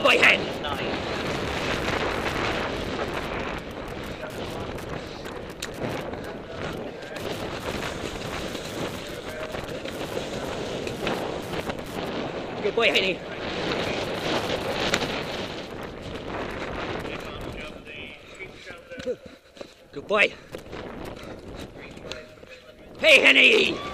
Hen. Good boy, Henny. Good boy. Hey, Henny!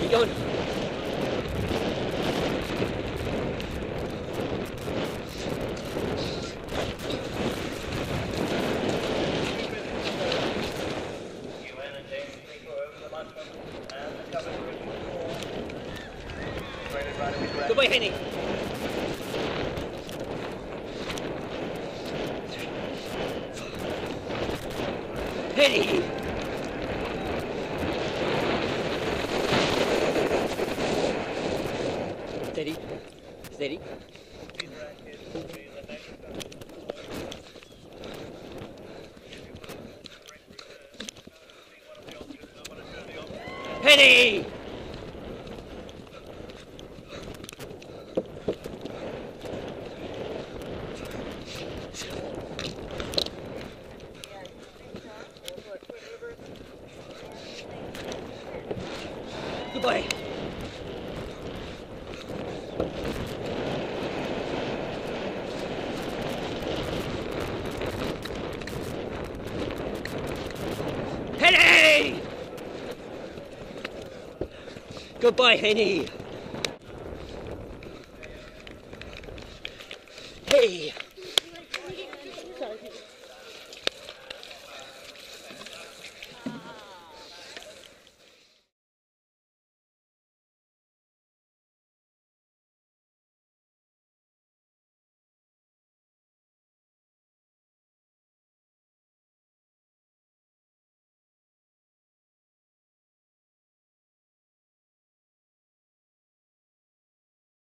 Henny! Ian Robbins again playing straight from the offset run. Jump the first one. The second is two Henny! Keep going. UN and James Nico over the Mudman and the cover division four. Rated right in the Good Henny. Henny! Steady. Steady. Henny! Good Henny! Good boy, Henny. Hey!